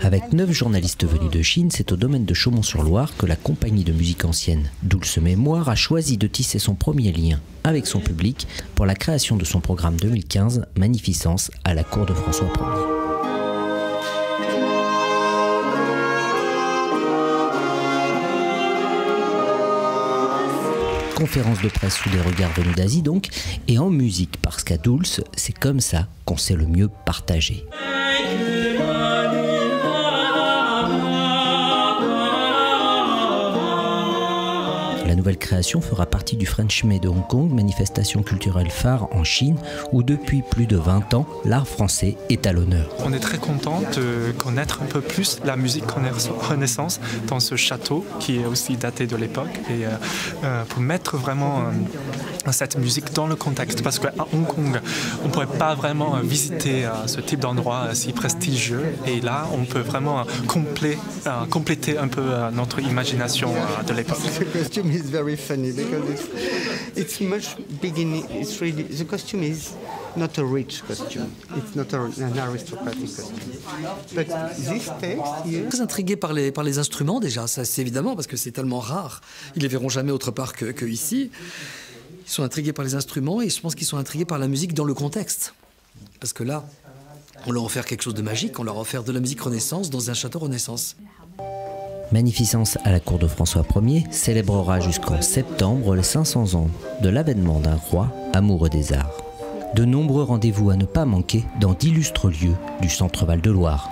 Avec neuf journalistes venus de Chine, c'est au domaine de Chaumont-sur-Loire que la compagnie de musique ancienne Dulce Mémoire a choisi de tisser son premier lien avec son public pour la création de son programme 2015 Magnificence à la cour de François Ier. conférence de presse sous des regards venus d'Asie donc, et en musique, parce qu'à Dulce, c'est comme ça qu'on sait le mieux partager. La nouvelle création fera partie du French May de Hong Kong, manifestation culturelle phare en Chine, où depuis plus de 20 ans, l'art français est à l'honneur. On est très content de connaître un peu plus la musique Renaissance dans ce château qui est aussi daté de l'époque et euh, euh, pour mettre vraiment euh, cette musique dans le contexte parce qu'à Hong Kong, on ne pourrait pas vraiment visiter ce type d'endroit si prestigieux et là, on peut vraiment compléter un peu notre imagination de l'époque. is very funny because it's, it's much beginning. It's really the costume is not a rich costume. It's not a, an aristocratic costume. But this text here. Très intrigué par les par les instruments déjà, ça c'est évidemment parce que c'est tellement rare. Ils les verront jamais autre part que, que ici. Ils sont intrigués par les instruments et je pense qu'ils sont intrigués par la musique dans le contexte. Parce que là, on leur a offert quelque chose de magique, on leur a offert de la musique Renaissance dans un château Renaissance. Magnificence à la cour de François Ier célébrera jusqu'en septembre les 500 ans de l'avènement d'un roi amoureux des arts. De nombreux rendez-vous à ne pas manquer dans d'illustres lieux du centre Val de Loire.